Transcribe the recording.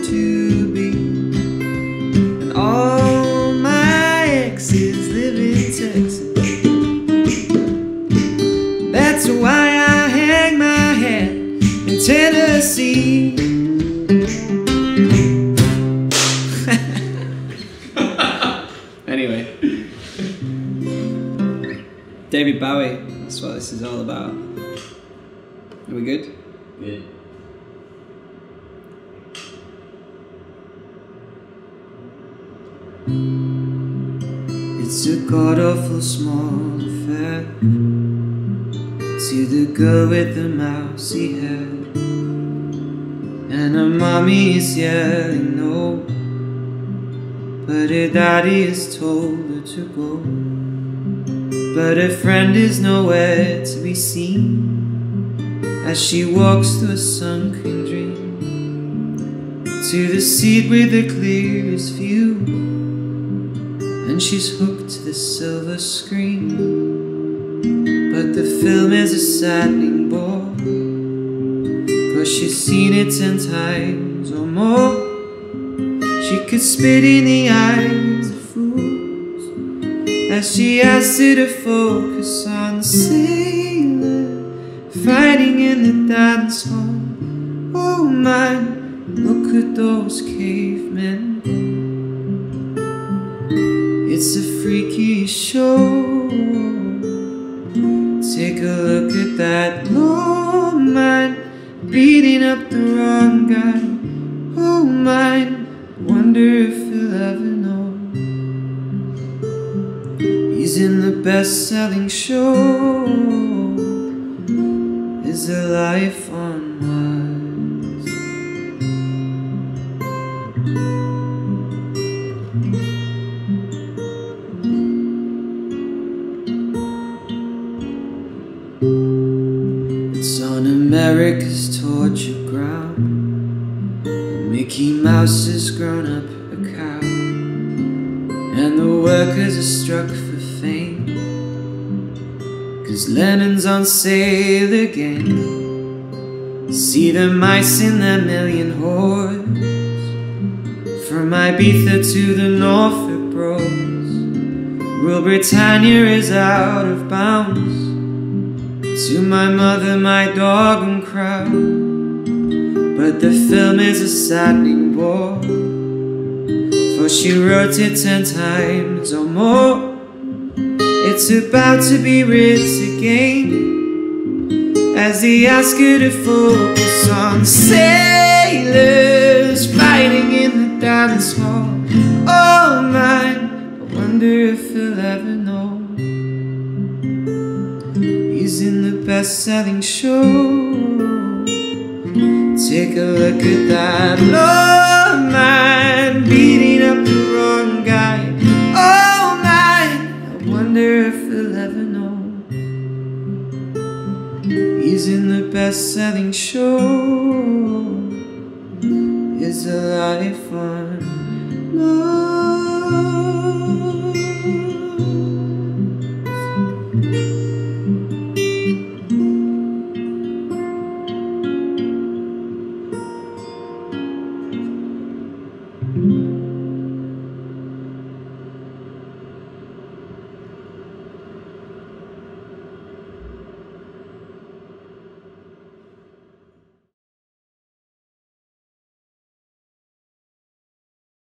want to be. And all my exes live in Texas. That's why I hang my hat in Tennessee. anyway, David Bowie, that's what this is all about. Are we good? Yeah. It's a god awful small affair. To the girl with the mousy hair, and her mommy is yelling no, but her daddy has told her to go. But her friend is nowhere to be seen. As she walks through a sunken dream. To the seat with the clearest view. And she's hooked to the silver screen. But the film is a saddening bore Cause she's seen it ten times or more. She could spit in the eyes of fools As she asks her to focus on sailor Fighting in the dance hall. Oh man, look at those cavemen it's a freaky show. Take a look at that low man beating up the wrong guy. Oh, mine, wonder if he'll ever know. He's in the best selling show. Is a life on Mars? It's on America's torture ground. Mickey Mouse has grown up a cow. And the workers are struck for fame. Cause Lennon's on sale again. See the mice in their million hordes. From Ibiza to the Norfolk Broads. Rule Britannia is out of bounds. To my mother, my dog and crowd. But the film is a saddening bore. For she wrote it ten times or more. It's about to be writ again. As they ask her to focus on sailors Fighting in the dance hall. Oh man, I wonder if he'll ever know He's in the best-selling show. Take a look at that love man beating up the wrong guy. Oh man, I wonder if he'll ever know. He's in the best-selling show. Is a life on